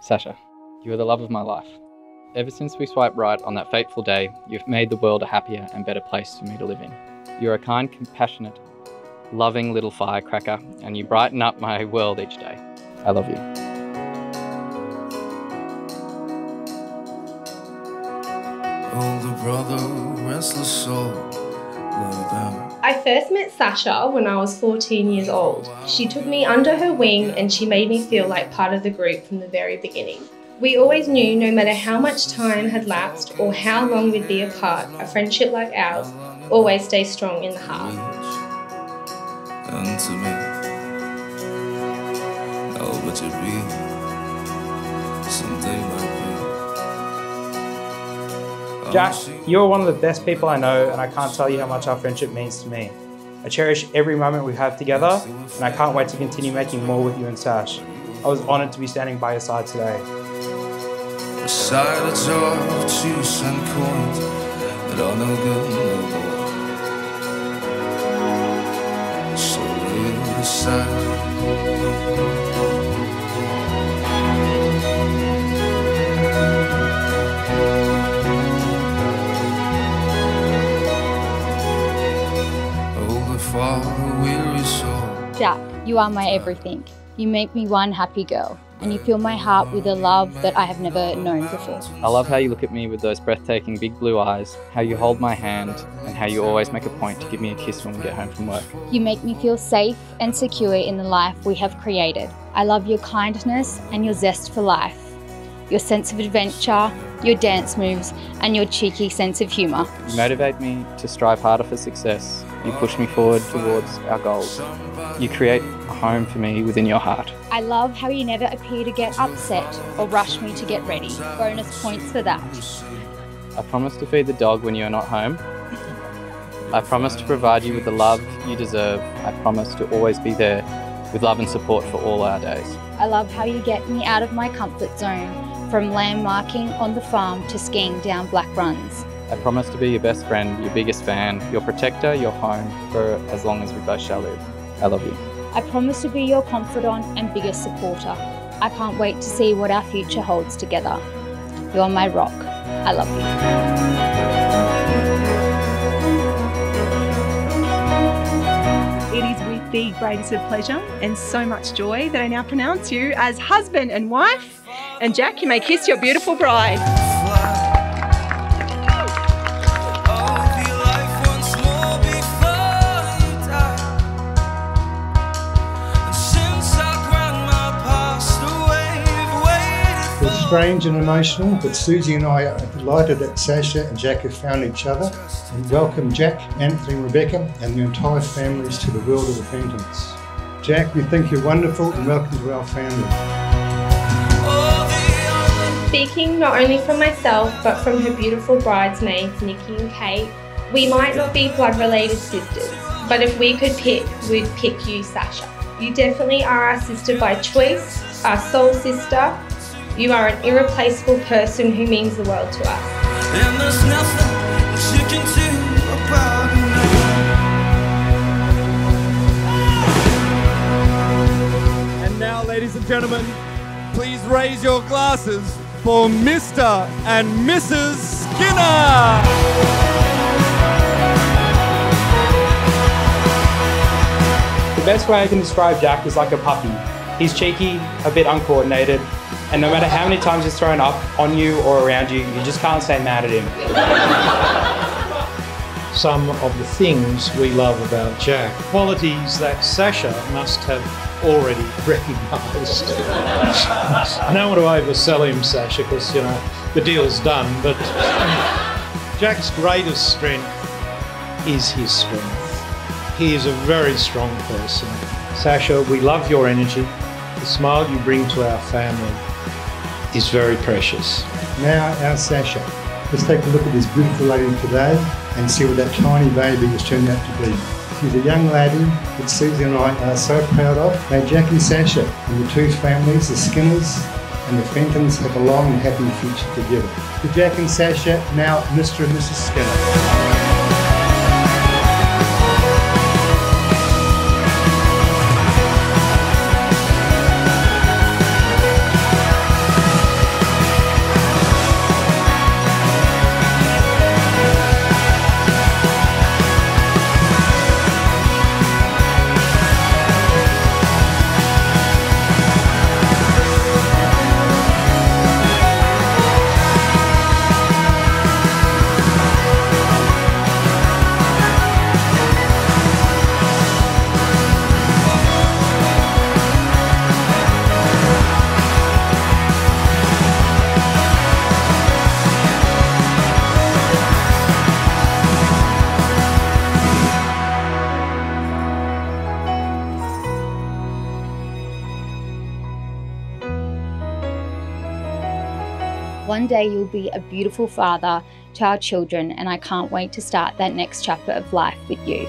Sasha, you are the love of my life. Ever since we swiped right on that fateful day, you've made the world a happier and better place for me to live in. You're a kind, compassionate, loving little firecracker, and you brighten up my world each day. I love you. Older brother, restless soul. I first met Sasha when I was 14 years old. She took me under her wing and she made me feel like part of the group from the very beginning. We always knew no matter how much time had lapsed or how long we'd be apart, a friendship like ours always stays strong in the heart. And to me, oh, but you be something like me. Jack, you're one of the best people I know, and I can't tell you how much our friendship means to me. I cherish every moment we have together, and I can't wait to continue making more with you and Sash. I was honoured to be standing by your side today. The silence of juice and coins are no good you are my everything. You make me one happy girl, and you fill my heart with a love that I have never known before. I love how you look at me with those breathtaking big blue eyes, how you hold my hand, and how you always make a point to give me a kiss when we get home from work. You make me feel safe and secure in the life we have created. I love your kindness and your zest for life, your sense of adventure, your dance moves, and your cheeky sense of humour. You motivate me to strive harder for success. You push me forward towards our goals. You create a home for me within your heart. I love how you never appear to get upset or rush me to get ready. Bonus points for that. I promise to feed the dog when you are not home. I promise to provide you with the love you deserve. I promise to always be there with love and support for all our days. I love how you get me out of my comfort zone, from lamb marking on the farm to skiing down black runs. I promise to be your best friend, your biggest fan, your protector, your home for as long as we both shall live. I love you. I promise to be your confidant and biggest supporter. I can't wait to see what our future holds together. You're my rock. I love you. It is with the greatest of pleasure and so much joy that I now pronounce you as husband and wife. And Jack, you may kiss your beautiful bride. Strange and emotional, but Susie and I are delighted that Sasha and Jack have found each other and welcome Jack, Anthony, Rebecca and the entire families to the world of repentance. Jack, we think you're wonderful and welcome to our family. Speaking not only from myself, but from her beautiful bridesmaids, Nikki and Kate, we might not be blood related sisters, but if we could pick, we'd pick you, Sasha. You definitely are our sister by choice, our soul sister. You are an irreplaceable person who means the world to us. And there's nothing you can do about it. And now, ladies and gentlemen, please raise your glasses for Mr. and Mrs. Skinner. The best way I can describe Jack is like a puppy. He's cheeky, a bit uncoordinated, and no matter how many times he's thrown up on you or around you, you just can't stay mad at him. some of the things we love about Jack, qualities that Sasha must have already recognised. I don't want to oversell him, Sasha, because you know the deal's done. But Jack's greatest strength is his strength. He is a very strong person. Sasha, we love your energy. The smile you bring to our family is very precious. Now, our Sasha. Let's take a look at this beautiful lady today and see what that tiny baby has turned out to be. She's a young lady that Susie and I are so proud of. May Jack and Sasha and the two families, the Skinners and the Fentons, have a long and happy future together. To Jack and Sasha, now Mr. and Mrs. Skinner. One day you'll be a beautiful father to our children, and I can't wait to start that next chapter of life with you.